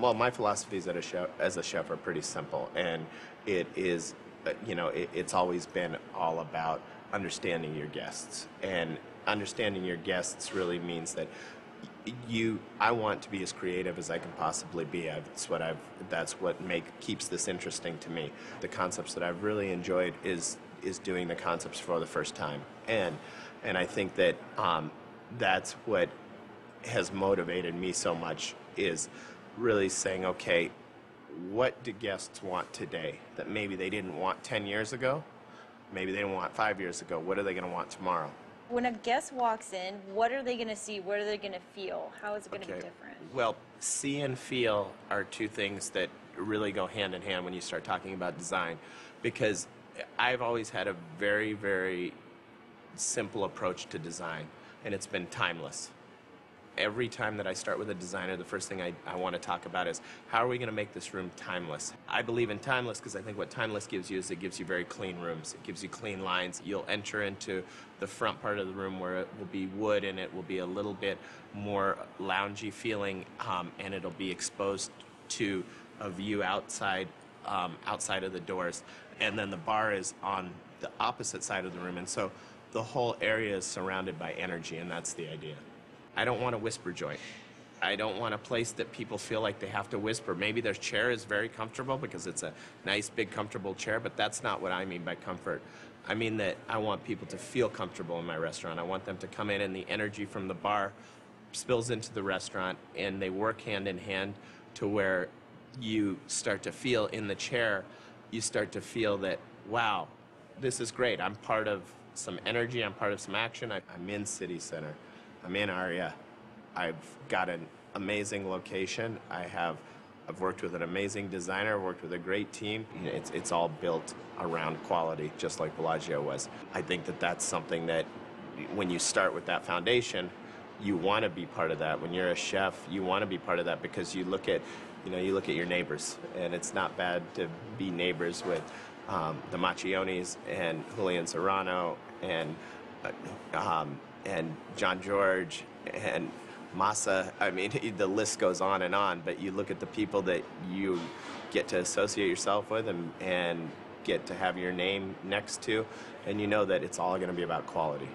well, my philosophies as a chef, as a chef are pretty simple, and it is, uh, you know, it, it's always been all about understanding your guests, and understanding your guests really means that you i want to be as creative as i can possibly be. I've, that's what i've that's what make keeps this interesting to me. The concepts that i've really enjoyed is is doing the concepts for the first time and and i think that um, that's what has motivated me so much is really saying okay what do guests want today that maybe they didn't want 10 years ago maybe they didn't want five years ago what are they going to want tomorrow When a guest walks in, what are they going to see? What are they going to feel? How is it going to be different? Well, see and feel are two things that really go hand in hand when you start talking about design because I've always had a very, very simple approach to design and it's been timeless. Every time that I start with a designer, the first thing I, I want to talk about is how are we going to make this room timeless? I believe in timeless because I think what timeless gives you is it gives you very clean rooms. It gives you clean lines. You'll enter into the front part of the room where it will be wood and it will be a little bit more loungy feeling um, and it'll be exposed to a view outside um, outside of the doors. And then the bar is on the opposite side of the room. And so the whole area is surrounded by energy, and that's the idea. I don't want a whisper joint. I don't want a place that people feel like they have to whisper. Maybe their chair is very comfortable because it's a nice, big, comfortable chair, but that's not what I mean by comfort. I mean that I want people to feel comfortable in my restaurant. I want them to come in and the energy from the bar spills into the restaurant and they work hand in hand to where you start to feel in the chair, you start to feel that, wow, this is great. I'm part of some energy, I'm part of some action. I'm in City Center, I'm in Aria. I've got an amazing location. I have I've worked with an amazing designer, worked with a great team. It's, it's all built around quality, just like Bellagio was. I think that that's something that when you start with that foundation, you want to be part of that. When you're a chef, you want to be part of that because you look at, you know, you look at your neighbors, and it's not bad to be neighbors with um, the Maccionis and Julian Serrano and um, and Jean-Georges and Masa. I mean, the list goes on and on. But you look at the people that you get to associate yourself with and, and get to have your name next to, and you know that it's all going to be about quality.